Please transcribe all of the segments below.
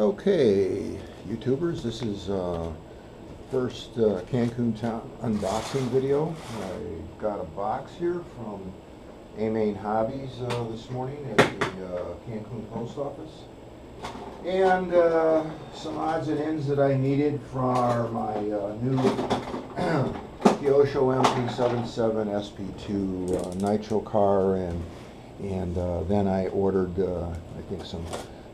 Okay, YouTubers, this is uh, first uh, Cancun Town unboxing video. I got a box here from A-Main Hobbies uh, this morning at the uh, Cancun Post Office. And uh, some odds and ends that I needed for my uh, new Kyosho MP77 SP2 uh, Nitro car and and then I ordered I think some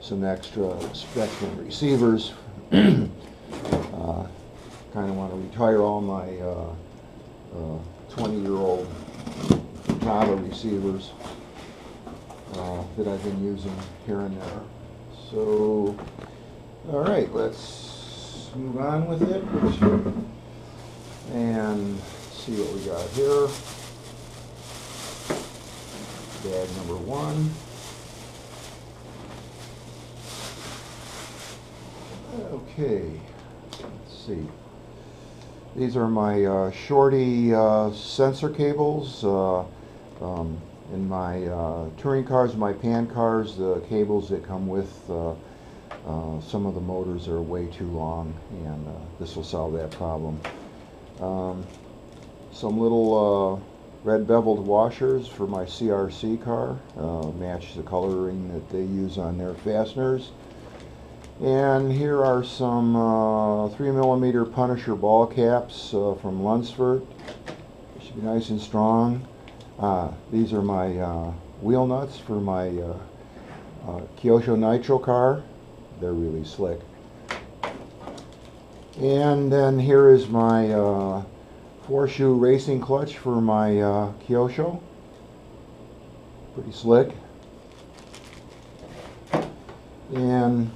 some extra Spektrum receivers. uh, kind of want to retire all my 20-year-old Java receivers uh, that I've been using here and there. So, all right, let's move on with it and see what we got here. Bag number one. Okay, let's see. These are my uh, shorty uh, sensor cables. Uh, um, in my uh, touring cars, my pan cars, the cables that come with uh, uh, some of the motors are way too long, and this will solve that problem. Um, some little red beveled washers for my CRC car, match the coloring that they use on their fasteners. And here are some uh, 3 millimeter Punisher ball caps uh, from Lunsford. Should be nice and strong. Uh, these are my uh, wheel nuts for my uh, uh, Kyosho Nitro car. They're really slick. And then here is my four shoe racing clutch for my Kyosho. Pretty slick. And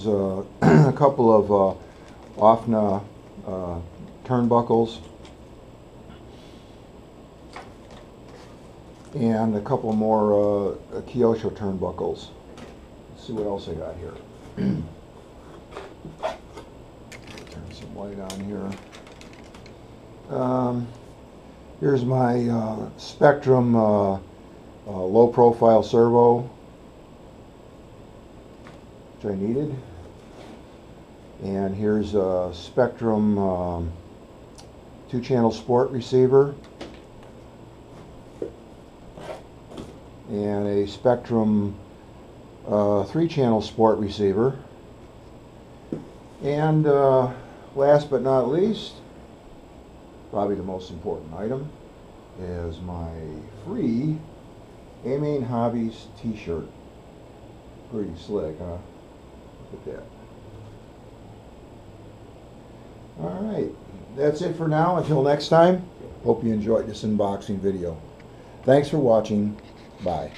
Here's uh, a couple of uh, OFNA uh, turnbuckles and a couple more uh, Kyosho turnbuckles. Let's see what else I got here. Turn some light on here. Um, here's my uh, Spektrum uh, low profile servo which I needed. And here's a Spektrum um, two-channel sport receiver and a Spektrum uh, three-channel sport receiver. And uh, last but not least, probably the most important item, is my free A-Main Hobbies t-shirt. Pretty slick, huh? Look at that. All right, that's it for now. Until next time, hope you enjoyed this unboxing video. Thanks for watching. Bye.